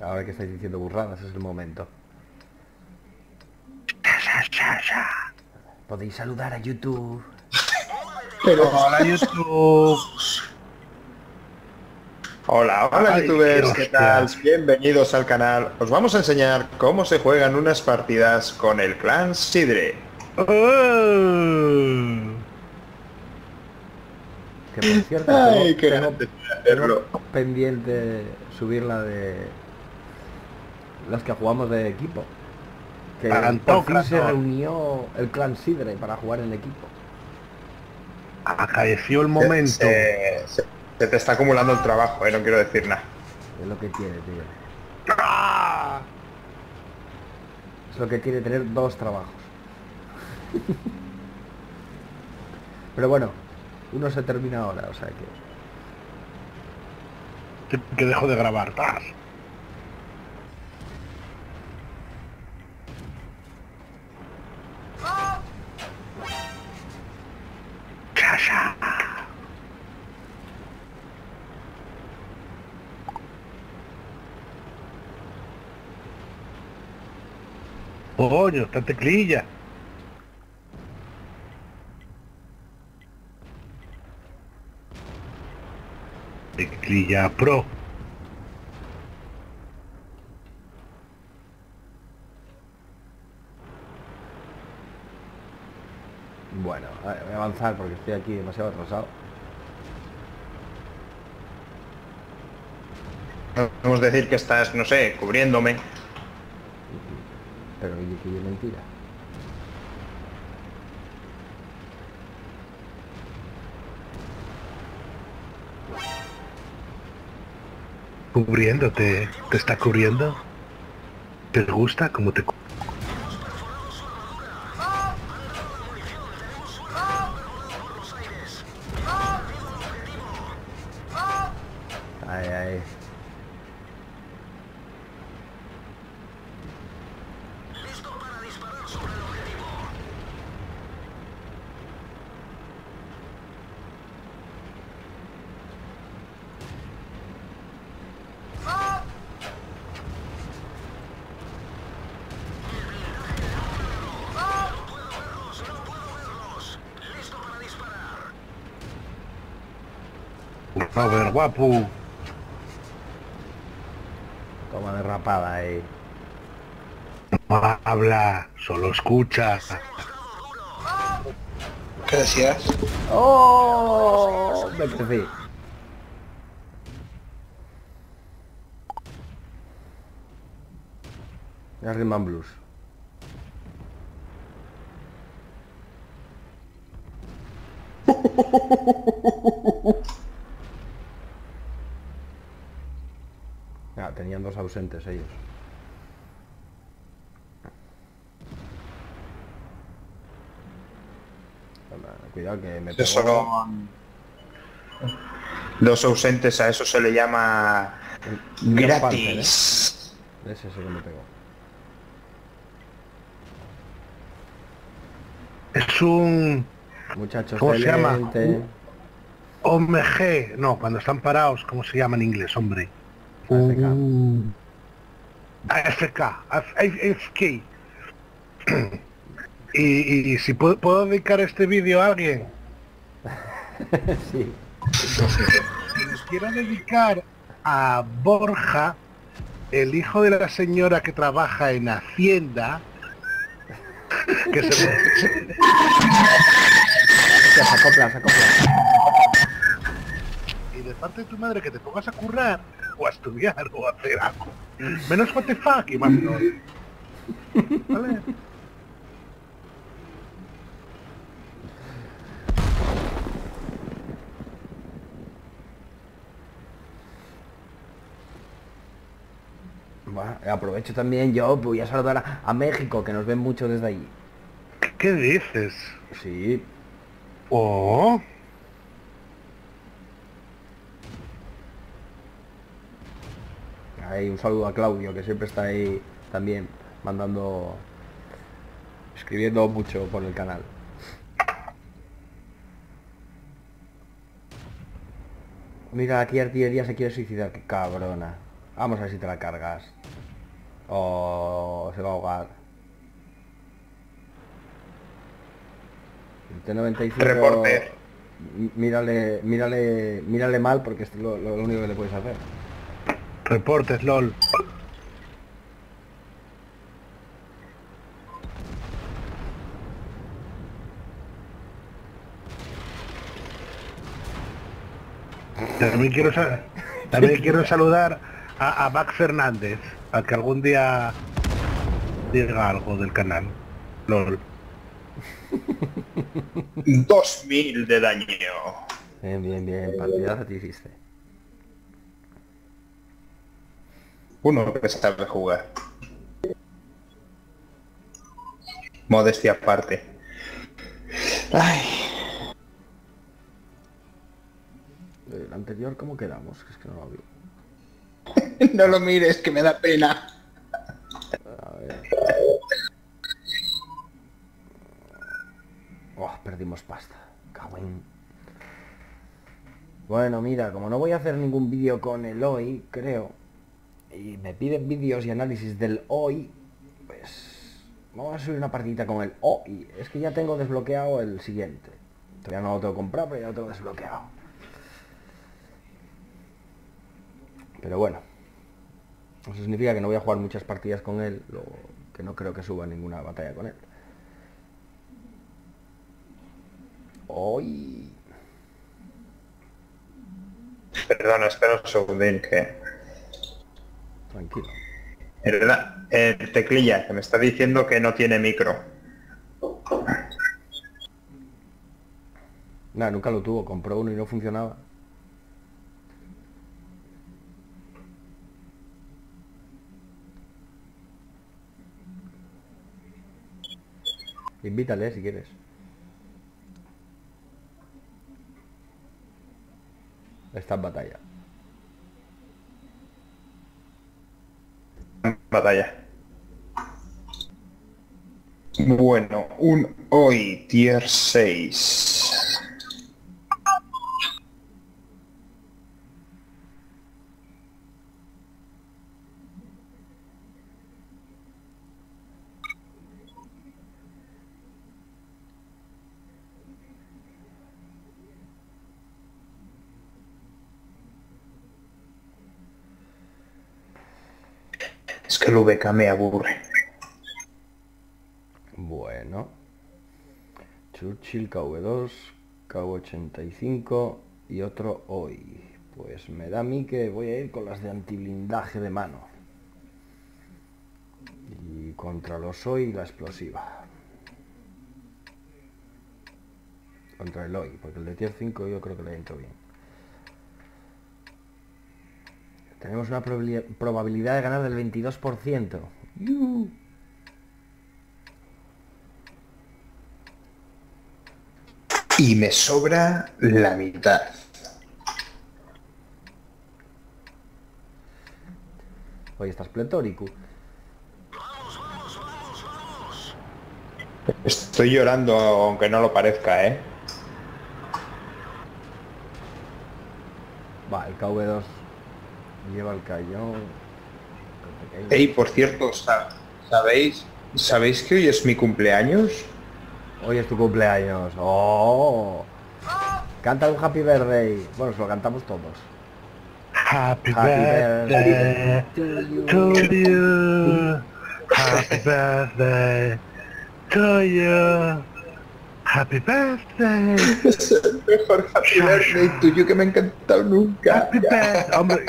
Ahora que estáis diciendo burradas es el momento. Podéis saludar a YouTube. Pero hola YouTube. Hola, hola Ay, youtubers, Dios, ¿qué tal? Dios. Bienvenidos al canal. Os vamos a enseñar cómo se juegan unas partidas con el clan Sidre. Oh. Que por cierto, Ay, tengo- qué tengo pendiente subir la de las que jugamos de equipo. Que por fin Antócrato. se reunió el clan Sidre para jugar en equipo. Acaeció el momento. Se, se- se te está acumulando el trabajo, eh, no quiero decir nada. Es lo que tiene, tío. ¡Ah! Es lo que tiene tener dos trabajos. Pero bueno, uno se termina ahora, o sea que... Que, que dejo de grabar. ¡Tas! Chacha. Coño, esta teclilla. Teclilla Pro. Bueno, a- voy a avanzar porque estoy aquí demasiado atrasado. Podemos decir que estás, no sé, cubriéndome. Pero oye, que es mentira. cubriéndote, te está cubriendo. ¿Te gusta cómo te cu- Ay, ay. A ver, guapo. Toma derrapada ahí. No habla, solo escucha. ¿Qué decías? ¡Oh! Me crecí. Es Rhythm Blues. Ah, tenían dos ausentes ellos. Cuidado que me Eso pegó. son dos ausentes, a eso se le llama gratis. Ese es el que me pegó. Es un Muchachos, ¿Cómo se llama? OMG. No, cuando están parados, ¿cómo se llama en inglés, hombre? AFK. Un- AFK. AFK. Y, y si puedo, puedo dedicar este vídeo a alguien. sí. Les quiero dedicar a Borja, el hijo de la señora que trabaja en Hacienda, que se, Hostia, se acopla, se acopla. y de parte de tu madre que te pongas a currar o a estudiar o a hacer algo. Menos what the fuck y más no. ¿Vale? Bueno, aprovecho también yo, voy a saludar a, a México, que nos ven mucho desde allí. ¿Qué dices? Sí, Oh, hay un saludo a Claudio, que siempre está ahí también mandando, escribiendo mucho por el canal. Mira, aquí artillería se quiere suicidar, qué cabrona. Vamos a ver si te la cargas. O se va a ahogar. El T95... Reporte. Mírale, mírale, mírale mal porque es lo, lo único que le puedes hacer. Reportes, LOL. También quiero, también quiero saludar a, a Mac Fernández, a que algún día diga algo del canal. LOL. 2000 de daño. Bien, bien, bien. Partidaza te Uno que sabe jugar. Modestia aparte. Ay, El anterior, ¿cómo quedamos? Es que no lo vi. no lo mires, que me da pena. A ver. Oh, perdimos pasta. Cago en- Bueno, mira, como no voy a hacer ningún vídeo con el hoy, creo, y me piden vídeos y análisis del hoy, pues vamos a subir una partidita con el hoy. Es que ya tengo desbloqueado el siguiente. Todavía no lo tengo comprado, pero ya lo tengo desbloqueado. Pero bueno, eso significa que no voy a jugar muchas partidas con él, lo que no creo que suba ninguna batalla con él. Hoy. Perdona, espera un que... Tranquilo. El, el teclilla, que me está diciendo que no tiene micro. Nada, nunca lo tuvo, compró uno y no funcionaba. Invítale si quieres. Está en batalla. Batalla. Bueno, un hoy tier 6. Es que el me aburre. Bueno. Churchill KV2, KV85 y otro hoy. Pues me da a mí que voy a ir con las de antiblindaje de mano. Y contra los hoy la explosiva. Contra el hoy, porque el de tier 5 yo creo que le entro bien. Tenemos una probabili- probabilidad de ganar del 22%. ¡Yu! Y me sobra la mitad. Hoy estás pletórico. Estoy llorando aunque no lo parezca, ¿eh? Va, el KV2 lleva el cañón. Ey, por cierto, sa- ¿sabéis? ¿Sabéis que hoy es mi cumpleaños? Hoy es tu cumpleaños. ¡Oh! Canta un Happy Birthday. Bueno, se lo cantamos todos. Happy, Happy birthday to you. to you. Happy birthday to you. Happy birthday. Es el mejor Happy Birthday tuyo que me ha encantado nunca. Happy birthday. Hombre,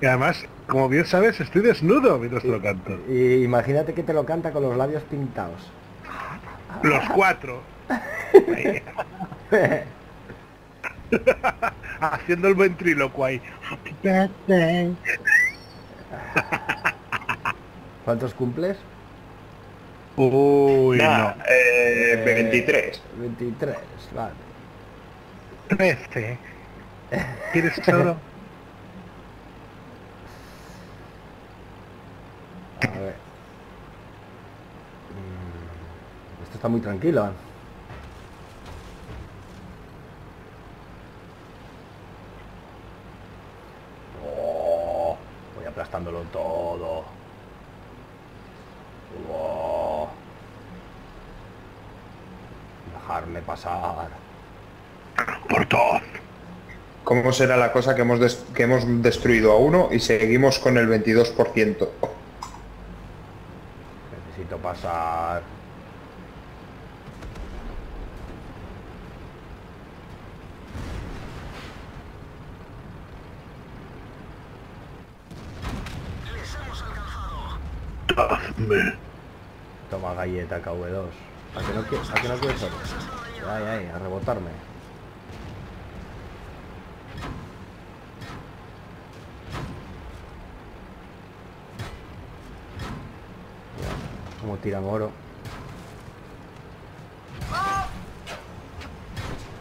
y además, como bien sabes, estoy desnudo mientras te lo canto. Y imagínate que te lo canta con los labios pintados. Los cuatro. Haciendo el ventríloco ahí. Happy birthday. ¿Cuántos cumples? Uy, Nah, no. eh, 23. 23, vale. 13. ¿Quieres oro? A ver. Mm, esto está muy tranquilo. ¿eh? Oh, voy aplastándolo todo. Oh. Dejarme pasar. Por todo ¿Cómo será la cosa que hemos, que hemos destruido a uno y seguimos con el 22%? Pasar. Hazme. Toma galleta KV2. ¿A que no, qui- a que no quieres? Ay, ay, a rebotarme.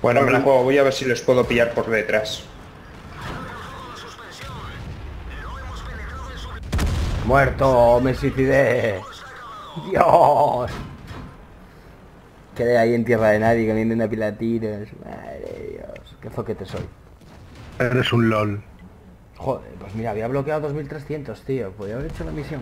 Bueno, me la juego, voy a ver si les puedo pillar por detrás. ¡Muerto! ¡Me suicidé! ¡Dios! Quedé ahí en tierra de nadie comiendo una pila de tiros. Madre Dios. ¡Qué foquete soy! Eres un LOL. Joder, pues mira, había bloqueado 2300, tío. Podría haber hecho la misión.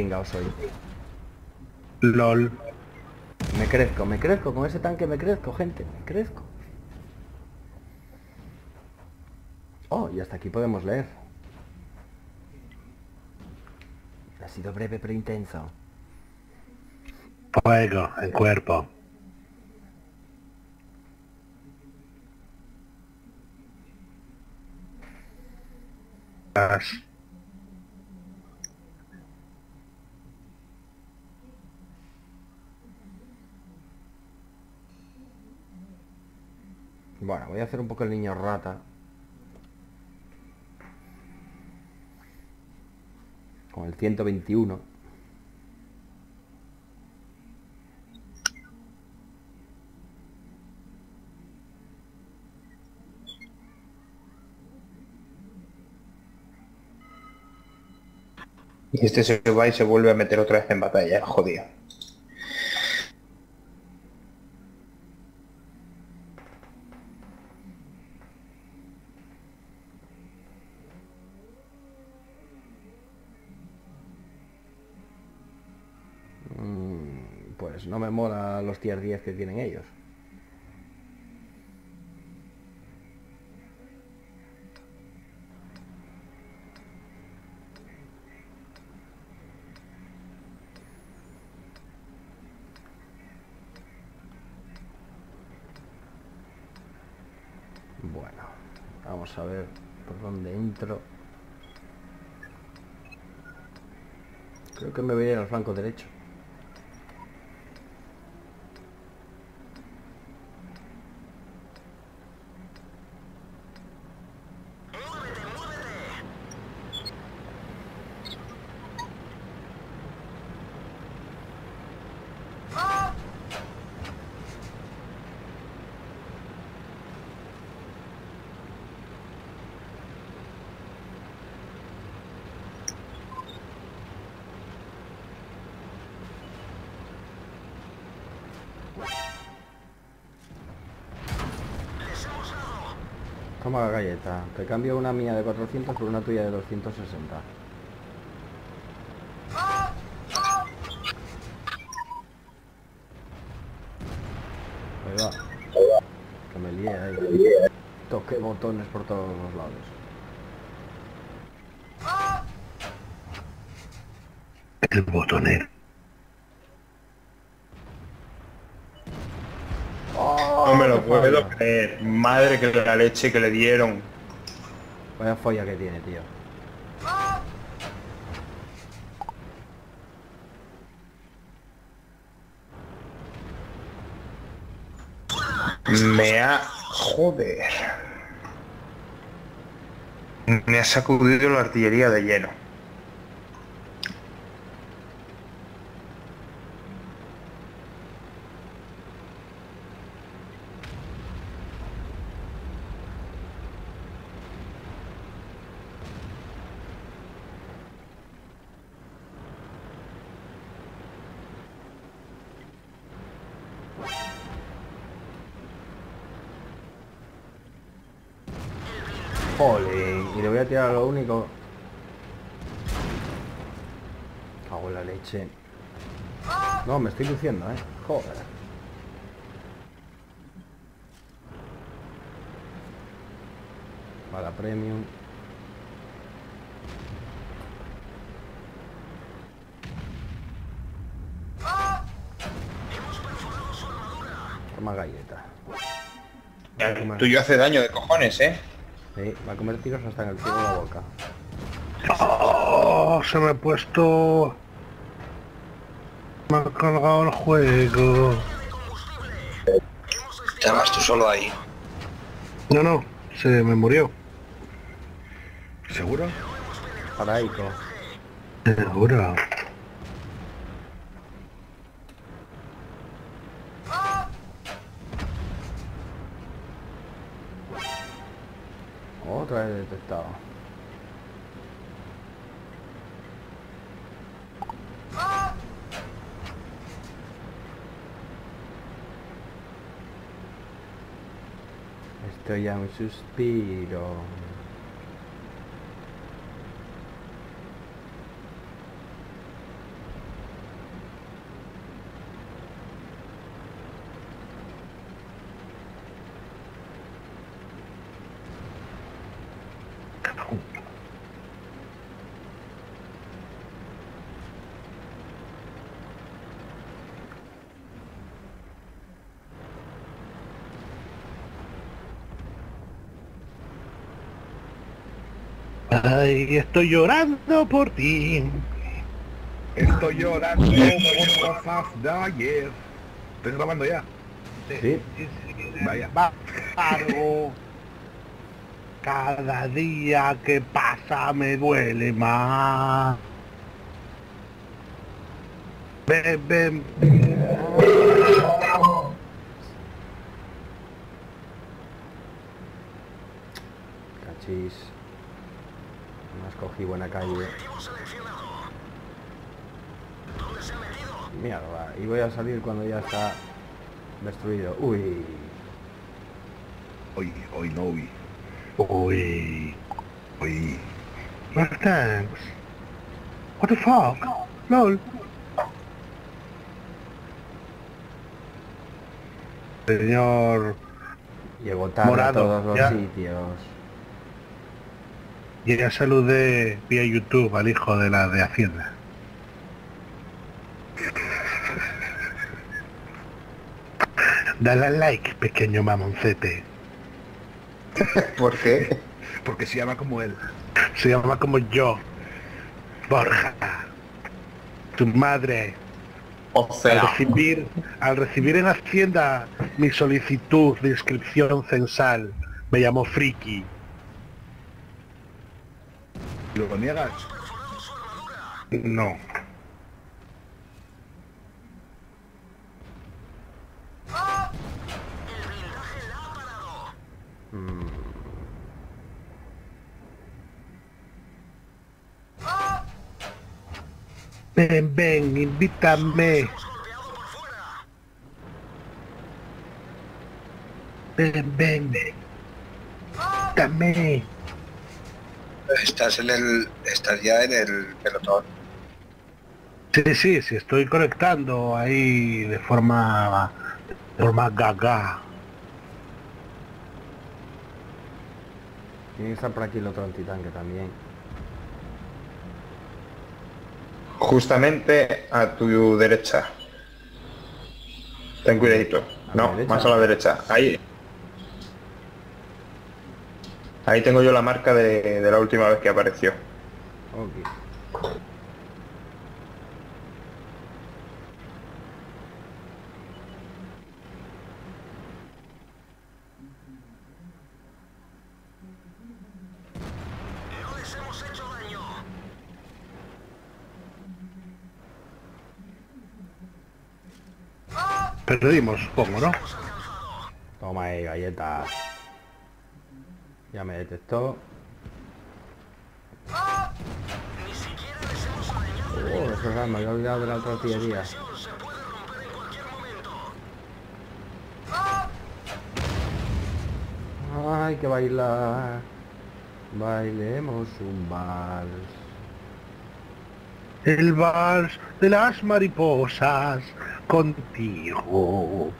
Qué pringao soy. LOL. Me crezco, me crezco. Con ese tanque me crezco, gente. Me crezco. Oh, y hasta aquí podemos leer. Ha sido breve pero intenso. Fuego en cuerpo. Gas. Bueno, voy a hacer un poco el niño rata. Con el 121. Y este se va y se vuelve a meter otra vez en batalla, jodido. Los tier 10 que tienen ellos. Bueno, vamos a ver por dónde entro. Creo que me voy a ir al flanco derecho. Toma la Te cambio una mía de 400 por una tuya de 260. Ahí va. Que me lié ahí. Toqué botones por todos los lados. El botonero. No me lo qué puedo falla. creer. Madre que la leche que le dieron. Vaya folla que tiene, tío. Me ha... Joder. Me ha sacudido la artillería de lleno. Jolín. Y le voy a tirar a lo único. cago en la leche. No, me estoy luciendo, ¿eh? Joder. Para premium. Toma galleta. El tuyo hace daño de cojones, ¿eh? Sí, va a comer tiros hasta en el cielo de la boca. Oh, se me ha puesto... Me ha cargado el juego. Ya vas tú solo ahí. No, no, se me murió. ¿Seguro? Paraico. Seguro. Otra vez detectado. Estoy a un suspiro. Ay, estoy llorando por ti. Estoy llorando por cosas de ayer. ¿Estoy grabando ya? Sí. Vaya. Va, algo. Cada día que pasa me duele más. Ven, ven. No escogí buena calle. Mierda. Y voy a salir cuando ya está destruido. Uy. Hoy, hoy no. Uy. Hoy. No thanks. What the fuck? LOL. Señor, Llego tarde Morado, a todos los ya. sitios. Ya saludé vía YouTube al hijo de la de Hacienda. Dale al like, pequeño mamoncete. ¿Por qué? Porque se llama como él. Se llama como yo. Borja. Tu madre. O Al sea, recibir, al recibir en Hacienda mi solicitud de inscripción censal, me llamó friki. ¿Lo niegas? No. Ven, ven, invítame. Ven, ven. Invítame. Estás en el. Estás ya en el pelotón. Sí, sí, sí, estoy conectando ahí de forma, de forma gaga. Tiene que estar por aquí el otro antitanque también. justamente a tu derecha. Ten cuidadito. ¿A No, derecha? más a la derecha. Ahí. Ahí tengo yo la marca de, de la última vez que apareció. Ok. Perdimos, supongo, ¿no? Toma ahí, galletas. Ya me detectó. Oh, es verdad, me había olvidado de la otra artillería. Hay que bailar. Bailemos un vals. el vals de las mariposas contigo.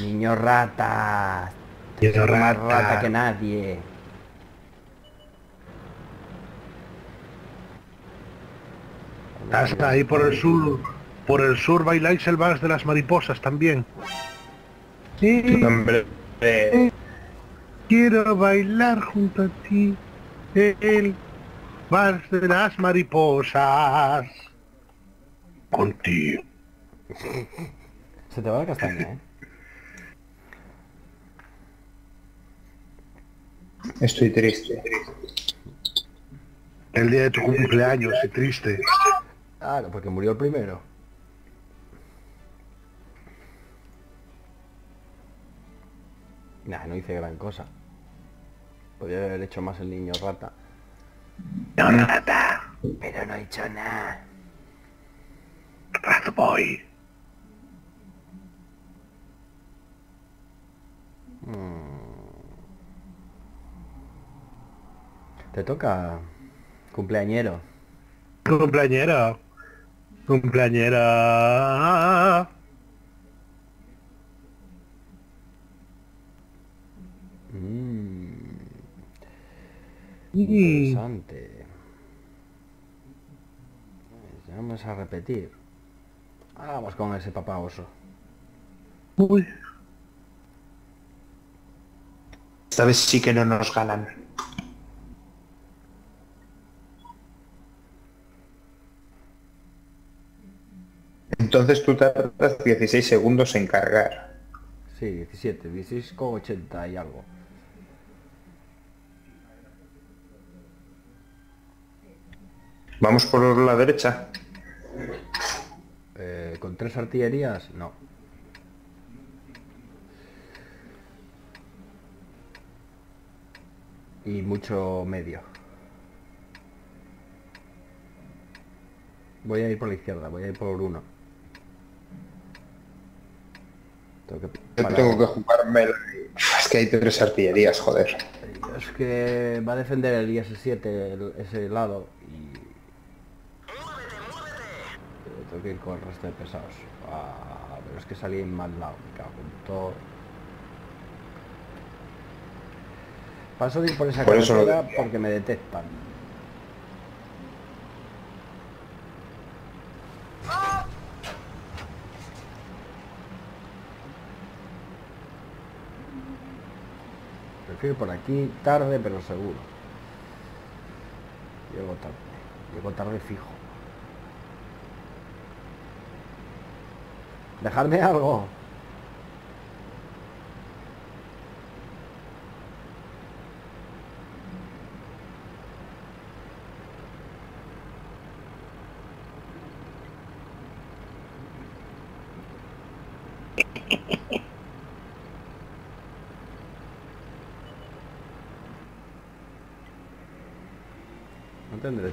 Niño rata. Niño Soy más rata. rata que nadie. Hasta ahí por el sur, por el sur bailáis el vals de las mariposas también. Sí, Hombre, eh, quiero bailar junto a ti el vals de las mariposas. Contigo. Se te va la castaña, ¿eh? Estoy triste. El día de tu cumpleaños, y triste. Claro, porque murió el primero. Nah, no hice gran cosa. Podría haber hecho más el niño rata. No, rata. Pero no he hecho nada. Rat boy. Te toca cumpleañero. Cumpleañera. Cumpleañera. Mm, Mm. interesante. Pues Vamos a repetir. Vamos con ese papá oso. Uy. Esta vez sí que no nos ganan. Entonces tú tardas 16 segundos en cargar. Sí, 17, 16 con 80 y algo. Vamos por la derecha. Eh, ¿Con tres artillerías? No. Y mucho medio. Voy a ir por la izquierda, voy a ir por uno. Tengo que Yo parar. tengo que jugarme... la- Es que hay tres artillerías, joder. Es que va a defender el IS-7 el- ese lado y... Eh, Tengo que ir con el resto de pesados. Ah, pero es que salí en mal lado, me cago en todo. Paso de ir por esa Por carretera porque me detectan. Por aquí tarde, pero seguro. Llego tarde. Llego tarde fijo. Dejadme algo.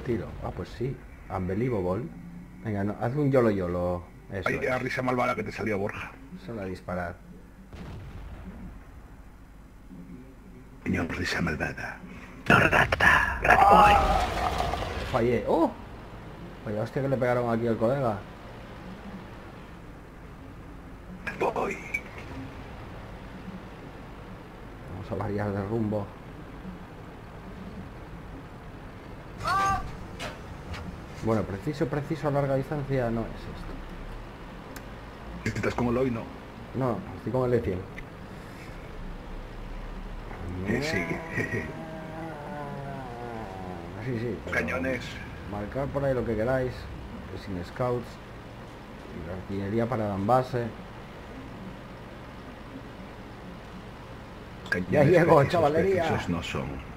Tiro. Ah, pues sí. Unbelievable. Venga, no, haz un yolo yolo. Eso Ay, la risa malvada que te salió Borja. Solo a disparar. Señor risa malvada. Fallé. ¡Oh! Vaya hostia que le pegaron aquí al colega. Voy. Vamos a variar de rumbo. Bueno, preciso, preciso a larga distancia no es esto. Estás como el hoy, no. No, estoy con el E100. Eh, sí. Sí, sí. Cañones. Marcar por ahí lo que queráis. que Sin scouts. Y la artillería para en base. Ya llego, chavalería. precisos no son.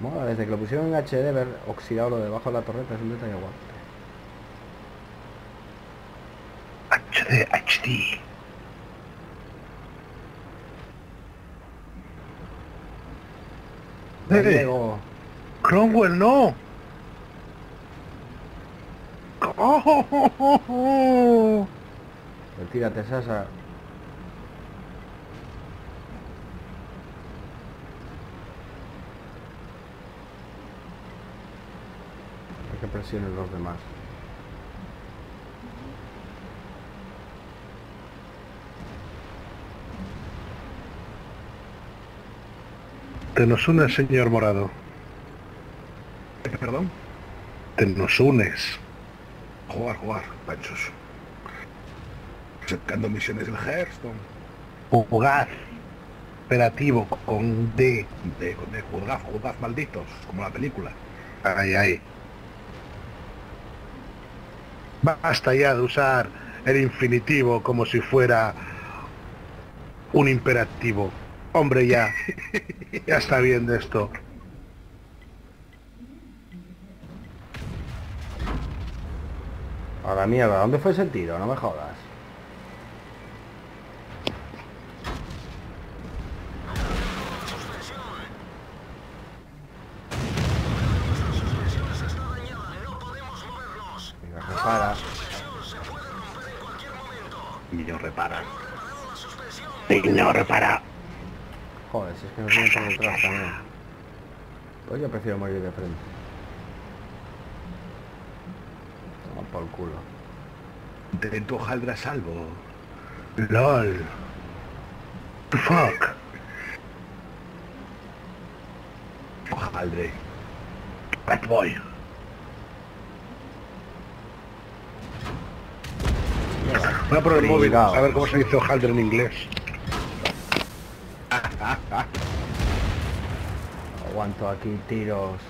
Mola, desde que lo pusieron en HD, ver oxidado lo de debajo de la torreta es un detalle guapo. HD, HD. Llego. Cromwell, no. Oh, Retírate, Sasa. Presionen los demás. Te nos unes, señor Morado. Perdón. Te nos unes. Jugar, jugar, panchos. Sacando misiones del Hearthstone. Jugaz. Operativo con D. De, de juzgad, juzgad malditos, como la película. Ay, ay. Basta ya de usar el infinitivo como si fuera un imperativo. Hombre, ya. Ya está bien de esto. A la mierda, ¿dónde fue ese tiro? No me jodas. Repara. Niño repara. No repara. Joder, si es que nos vienen por detrás también. Pues yo prefiero morir de frente. Toma por culo. Intento Haldra salvo. LOL. Fuck. Haldre. Bad boy. Voy a por el móvil a ver cómo se dice hojaldre en inglés. Aguanto aquí tiros.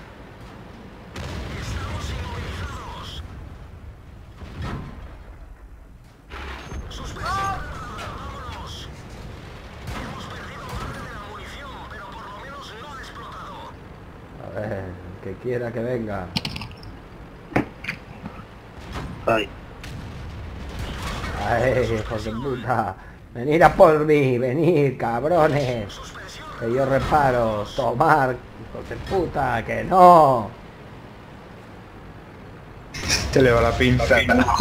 A ver, el que quiera que venga. Ay. Ay, hijos de puta. Venid a por mí, venid, cabrones. Que yo reparo. Tomar, hijos de puta, que no. Se le va la pinza.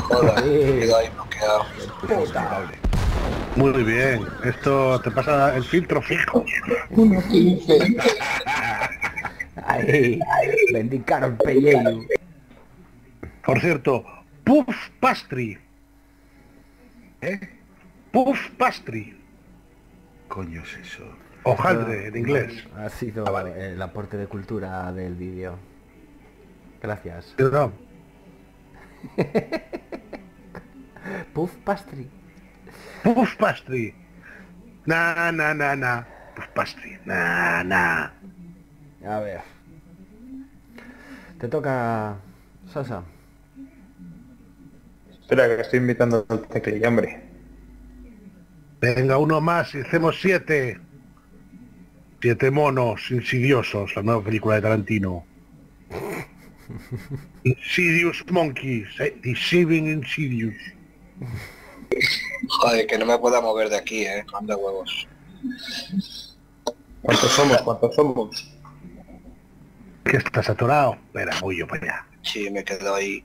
Joder, Sí. ahí. Puta. Muy bien. Esto te pasa el filtro fijo. Ay, bendicaron pellejo. Por cierto, Puff Pastry. ¿Eh? Puff Pastry. Coño es eso. Hojaldre en inglés. Ha sido Ah, vale. el aporte de cultura del vídeo. Gracias. Perdón. Puff pastry. Puff Pastry. Na, na, na, na. Puff Pastry. Na, na. A ver. Te toca Sasa. Espera, que estoy invitando al teclilla, hombre. Venga, uno más y hacemos siete. Siete monos insidiosos, la nueva película de Tarantino. Insidious Monkeys, eh, Deceiving Insidious. Joder, que no me pueda mover de aquí, eh. Manda huevos. ¿Cuántos somos? ¿Cuántos somos? ¿Qué estás atorado? Espera, voy yo para allá. Sí, me quedo ahí.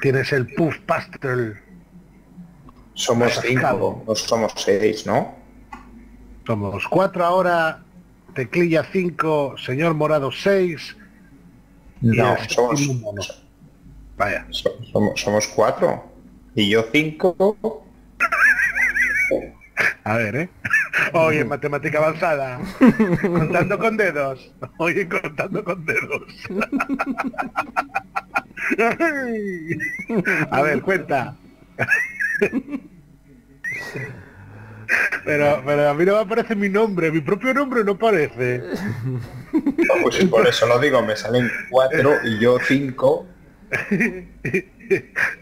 Tienes el Puff Pastel. Somos cinco, no somos seis, ¿no? Somos cuatro ahora, Teclilla cinco, Señor Morado seis. y No, el somos, mono. Vaya. so- somos, somos cuatro. Y yo cinco. A ver, ¿eh? Oye, matemática avanzada. contando con dedos. Oye, contando con dedos. A ver, cuenta. Pero, pero a mí no me aparece mi nombre, mi propio nombre no aparece. No, pues sí, por eso lo digo, me salen cuatro y yo cinco.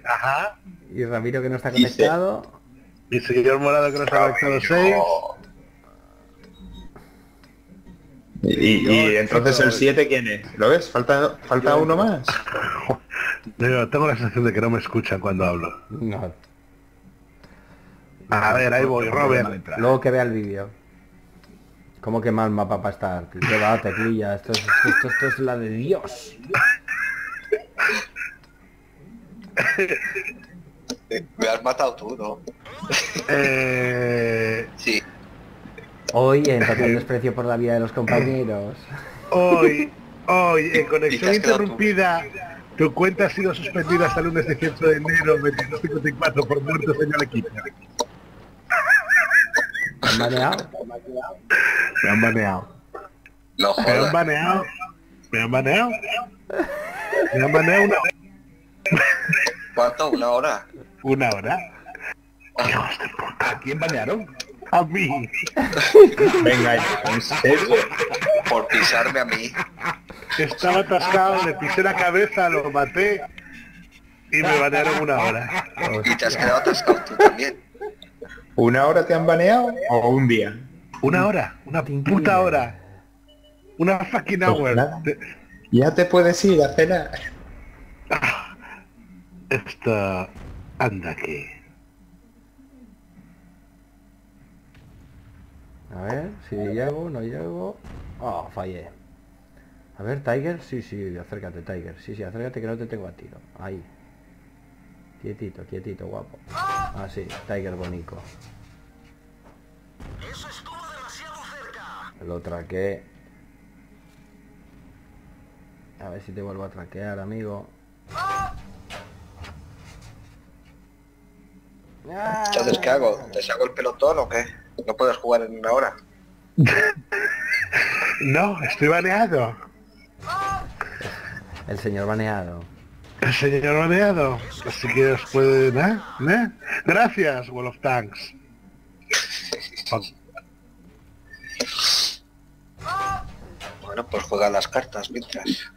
Ajá. Y Ramiro que no está Dice- conectado. Mi señor morado que nos ha conectado seis. Y, y entonces el siete ¿quién es? ¿Lo ves? Falta, falta uno más. Yo tengo la sensación de que no me escuchan cuando hablo. No. A ver, ahí voy, Robert. Luego que vea el vídeo. ¿Cómo que mal mapa para estar? Que va, teclilla. Esto es, esto, esto es la de Dios. Eh, Me has matado tú, ¿no? Eh, Sí. Hoy en total desprecio por la vida de los compañeros. hoy, hoy, en conexión tú. interrumpida Tu cuenta ha sido suspendida hasta el lunes 18 de enero 2254 por muertos en el equipo. ¿Me han baneado? Me han baneado. No Me han baneado. Me han baneado. Me han baneado una, ¿Cuánto? ¿Una hora? Una hora. ¿A quién banearon? A mí. Venga, ya, ¿en serio? Por pisarme a mí. Estaba atascado, le pisé la cabeza, lo maté y me banearon una hora. Y te has quedado atascado tú también. ¿Una hora te han baneado o un día? Una hora, una puta hora. Una fucking Pues hour. Ya te puedes ir a cenar. Esto... Anda que... A ver, si llego, no llego. Oh, fallé. A ver, Tiger, sí, sí, acércate, Tiger. Sí, sí, acércate que no te tengo a tiro. Ahí. Quietito, quietito, guapo. Ah, sí, Tiger bonico. Lo traqué. A ver si te vuelvo a traquear, amigo. Entonces, ¿qué hago? ¿Te saco el pelotón o qué? ¿No puedes jugar en una hora? No, estoy baneado. El señor baneado. El señor baneado. Así que os puede... ¿eh? ¿eh? Gracias, Wall of Tanks. Bueno, pues juega las cartas mientras.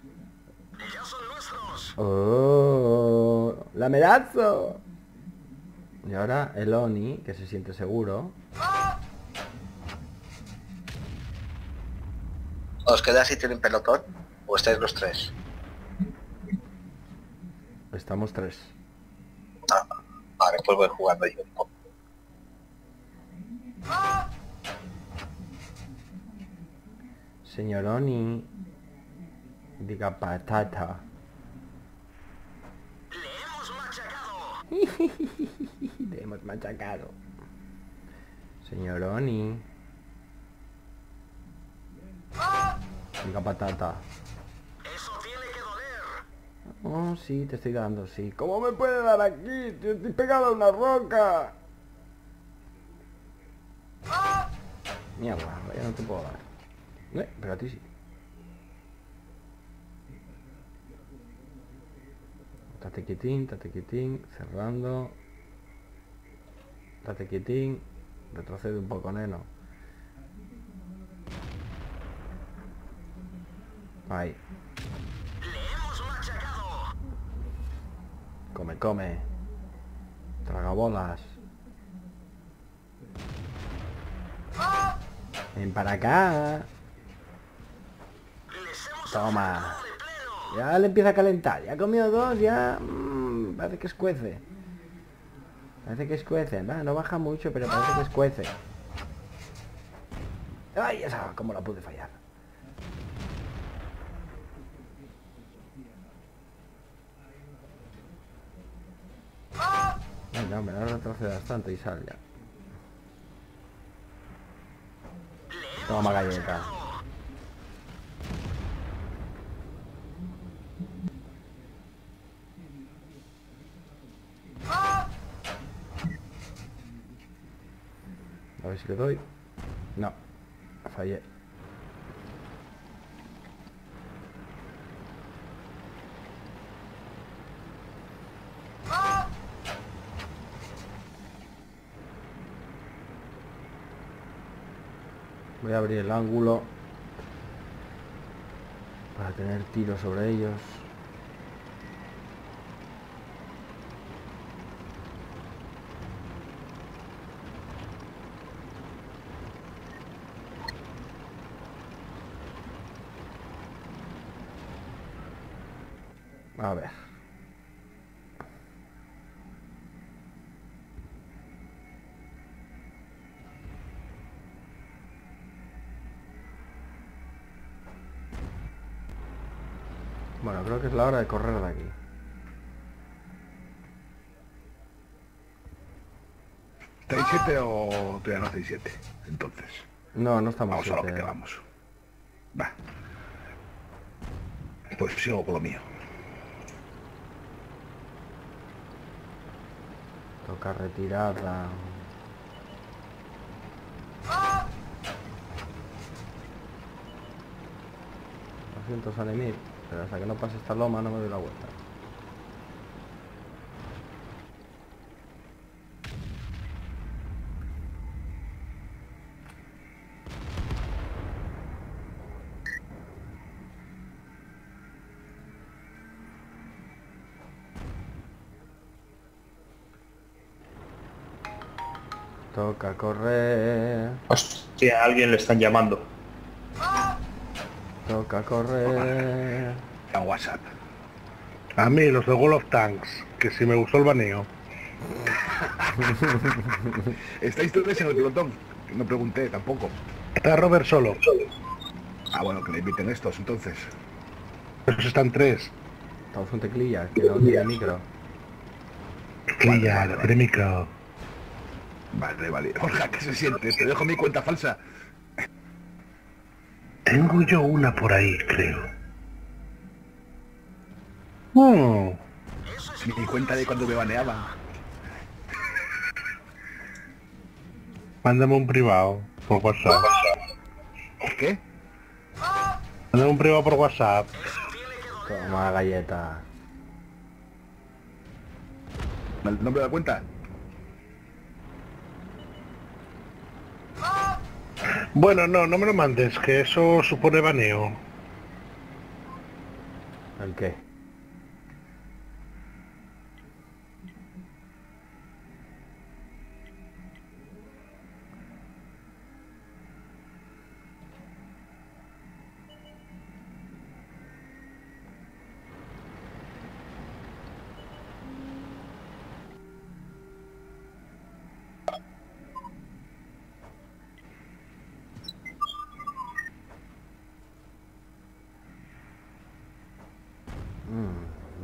¡Oh! ¡Lamerazo! Y ahora el Oni, que se siente seguro. ¿Os quedáis si tienen pelotón? ¿O estáis los tres? Estamos tres. Vale, pues voy jugando yo. Señor Oni. Diga patata. Le hemos machacado. Señor Oni. Diga patata. Oh, sí, te estoy dando, sí. ¿Cómo me puede dar aquí? Yo Estoy pegado a una roca. Mierda, ya no te puedo dar. Eh, pero a ti sí. Tate quietín, tate quietín, cerrando. Tate quietín. Retrocede un poco, neno. Ahí. Come, come. Traga bolas. Ven para acá. Toma. Ya le empieza a calentar. Ya ha comido dos, ya... mm, parece que escuece. Parece que escuece. Va, no baja mucho, pero parece que escuece. Ay, esa, cómo la pude fallar. Hombre, no retrocedas tanto y sal ya. Toma galleta. A ver si le doy. No. Fallé. Voy a abrir el ángulo para tener tiro sobre ellos. A ver. Bueno, creo que es la hora de correr de aquí. ¿Estáis 7 o todavía no estáis 7? Entonces, No, no estamos vamos a lo siete. que vamos. Va. Pues sigo con lo mío. Toca retirada. Lo siento, Sanemir, pero hasta que no pase esta loma no me doy la vuelta. Toca correr, Hostia, a alguien le están llamando. toca correr. A WhatsApp. A mí, los de Wall of Tanks, que si me gustó el baneo. ¿Estáis todos en el pelotón? No pregunté tampoco. Está Robert solo. Ah, bueno, que le inviten estos entonces. Pero están tres. Estamos un teclilla, que no tiene micro. Vale, no vale. tiene micro. Vale, vale. Borja, ¿qué se siente? Te dejo mi cuenta falsa. Tengo yo una por ahí, creo. Hmm, Mi cuenta de cuando me baneaban. mándame un privado por WhatsApp. ¿Qué? Mándame un privado por WhatsApp. Toma galleta. ¿El nombre de la cuenta? Bueno, no, no me lo mandes, que eso supone baneo. ¿El qué?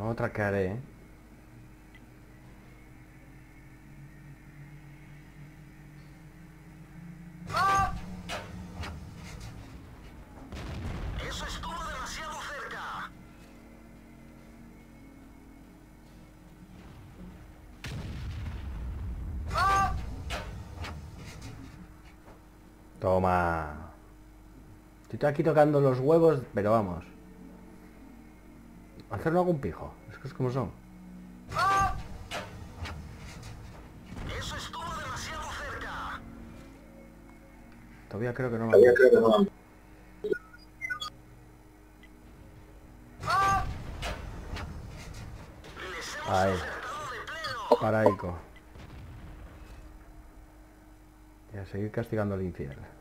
Mm, no traquearé, ¿eh? Toma. Estoy aquí tocando los huevos, pero vamos. Hacerlo algún pijo. Es que es como son. Todavía creo que no lo han visto. Ahí. Paraico. Y a seguir castigando al infierno.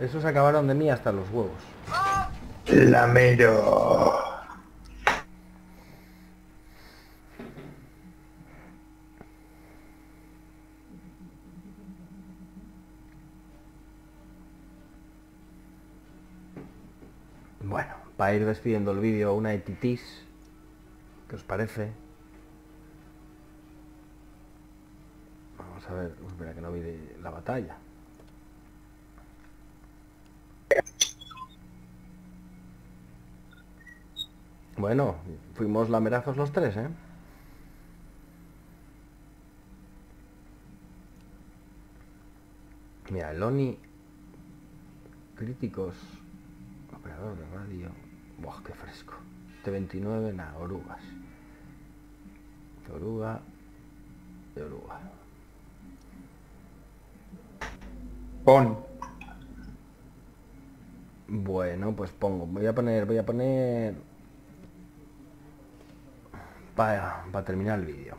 Esos acabaron de mí hasta los huevos. Lamero. Bueno, para ir despidiendo el vídeo, una etitis. ¿Qué os parece? Vamos a ver, espera que no vi de la batalla. Bueno, fuimos lamerazos los tres, ¿eh? Mira, el Oni críticos operador de radio Buah, qué fresco T29, nada, orugas oruga y oruga Pon. bueno pues pongo voy a poner voy a poner para terminar el vídeo.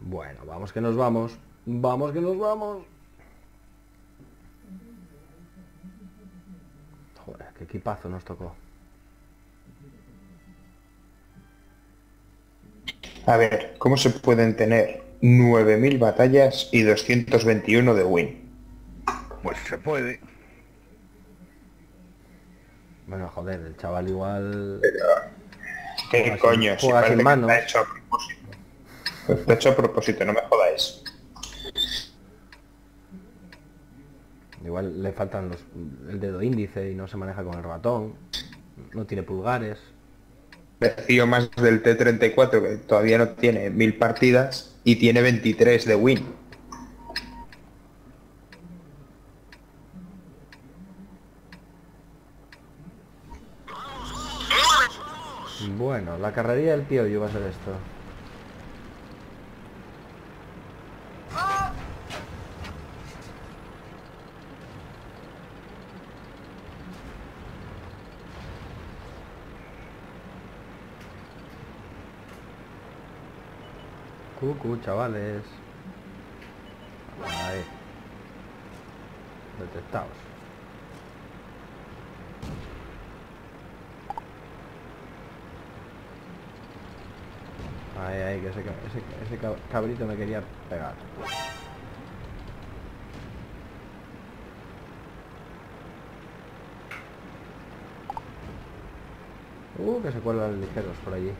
Bueno, vamos que nos vamos. Vamos que nos vamos. Joder, qué equipazo nos tocó. A ver, ¿cómo se pueden tener 9.000 batallas y 221 de win? Pues se puede. Bueno, joder, el chaval igual... ¿Qué Juega sin- coño? Si juega parece sin manos. está hecho a propósito. Está hecho a propósito, no me jodáis. Igual le faltan los, el dedo índice y no se maneja con el ratón. No tiene pulgares. Decío más del T-34 que todavía no tiene 1000 partidas y tiene 23 de win. Bueno, la carrería del piollo va a ser esto. Cucu, chavales. Ahí. Detectados. Ay, ay, que ese, ese, ese ca- cabrito me quería pegar. Uh, que se cuelgan ligeros por allí.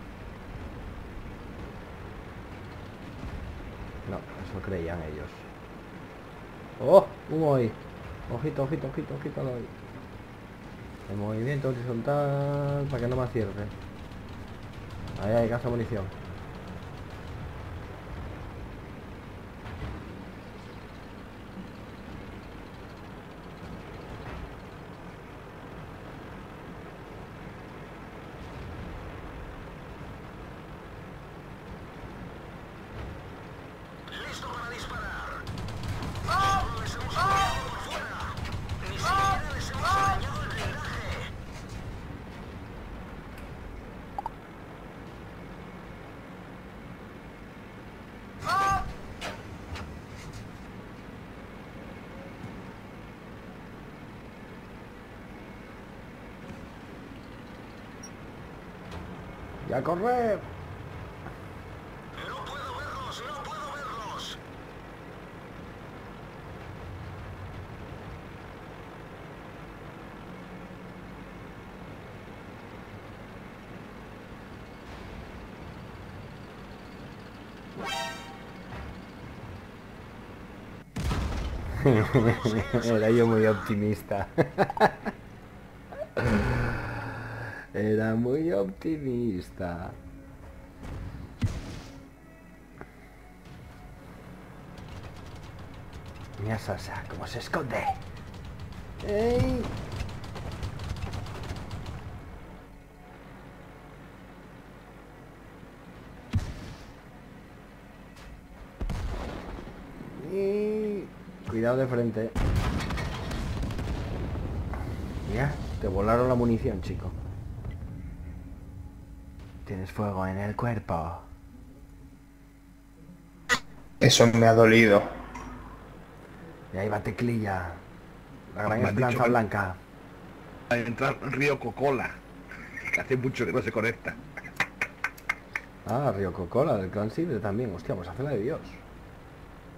No, creían ellos. ¡Oh! Un hoy. Ojito, ojito, ojito, ojito hoy. El movimiento horizontal para que no me acierte. Ahí hay gasta munición. ¡Y correr! Era yo muy optimista. Era muy optimista. Mira Sasa, cómo se esconde. ¡Ey! Cuidado de frente. Mira, te volaron la munición, chico. Tienes fuego en el cuerpo. Eso me ha dolido. Y ahí va Teclilla. La gran esperanza blanca. A entrar Río Cocola. Que hace mucho que no se conecta. Ah, Río Cocola, del Clan Silver también. Hostia, pues hace la de Dios.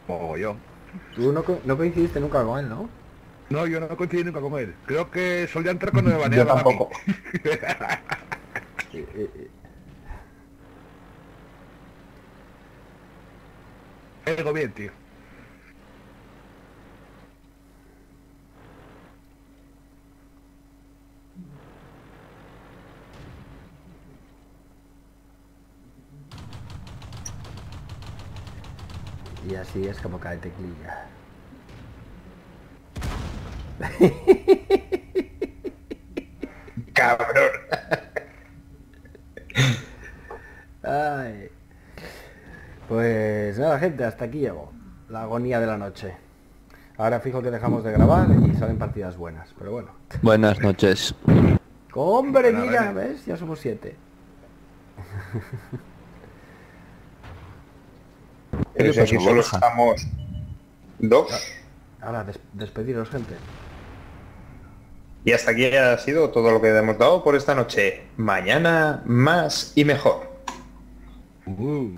O yo. Tú no, co- no coincidiste nunca con él, ¿no? No, yo no coincidí nunca con él. Creo que solía entrar cuando me Yo baneaban a mí. tampoco. Y- y- tío. Y así es como cae Teclilla. Gente, hasta aquí llego. La agonía de la noche. Ahora fijo que dejamos de grabar y salen partidas buenas, pero bueno. Buenas noches. ¡Hombre, mira! ¿Ves? Ya somos siete. Pero si aquí solo estamos dos. Ahora, des- despediros, gente. Y hasta aquí ha sido todo lo que hemos dado por esta noche. Mañana más y mejor. Uh.